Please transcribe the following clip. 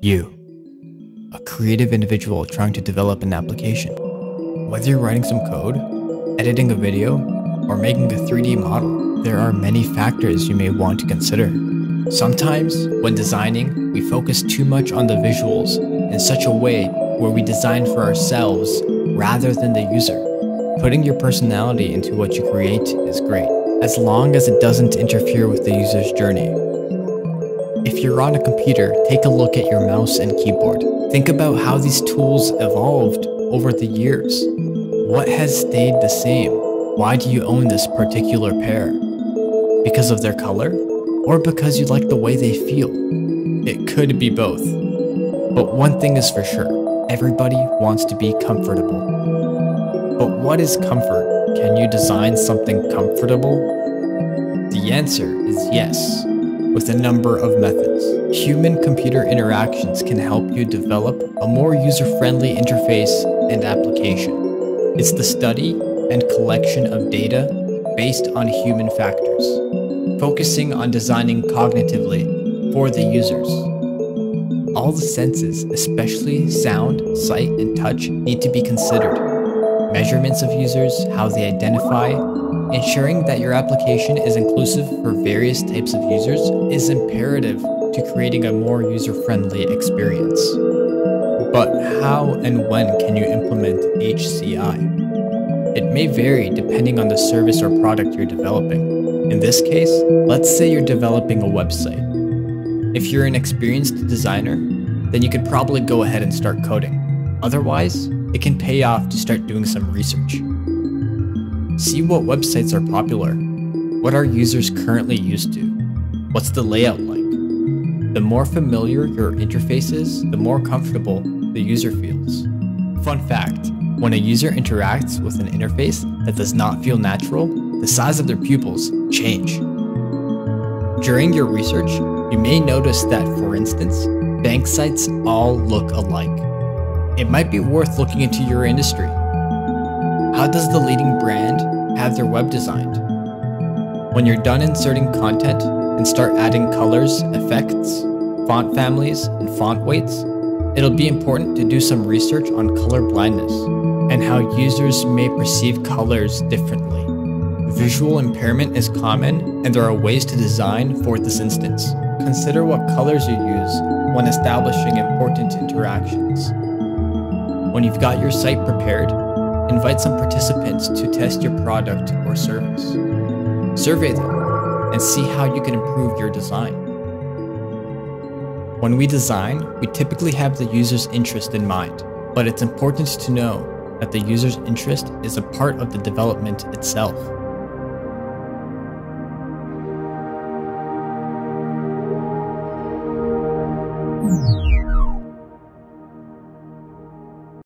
You, a creative individual trying to develop an application. Whether you're writing some code, editing a video, or making a 3D model, there are many factors you may want to consider. Sometimes, when designing, we focus too much on the visuals in such a way where we design for ourselves rather than the user. Putting your personality into what you create is great, as long as it doesn't interfere with the user's journey. If you're on a computer, take a look at your mouse and keyboard. Think about how these tools evolved over the years. What has stayed the same? Why do you own this particular pair? Because of their color? Or because you like the way they feel? It could be both. But one thing is for sure, everybody wants to be comfortable. But what is comfort? Can you design something comfortable? The answer is yes, with a number of methods. Human-computer interactions can help you develop a more user-friendly interface and application. It's the study and collection of data based on human factors, focusing on designing cognitively for the users. All the senses, especially sound, sight, and touch, need to be considered measurements of users, how they identify, ensuring that your application is inclusive for various types of users is imperative to creating a more user-friendly experience. But how and when can you implement HCI? It may vary depending on the service or product you're developing. In this case, let's say you're developing a website. If you're an experienced designer, then you could probably go ahead and start coding. Otherwise, it can pay off to start doing some research. See what websites are popular. What are users currently used to? What's the layout like? The more familiar your interface is, the more comfortable the user feels. Fun fact, when a user interacts with an interface that does not feel natural, the size of their pupils change. During your research, you may notice that, for instance, bank sites all look alike it might be worth looking into your industry. How does the leading brand have their web designed? When you're done inserting content and start adding colors, effects, font families, and font weights, it'll be important to do some research on color blindness and how users may perceive colors differently. Visual impairment is common, and there are ways to design for this instance. Consider what colors you use when establishing important interactions. When you've got your site prepared, invite some participants to test your product or service. Survey them and see how you can improve your design. When we design, we typically have the user's interest in mind, but it's important to know that the user's interest is a part of the development itself.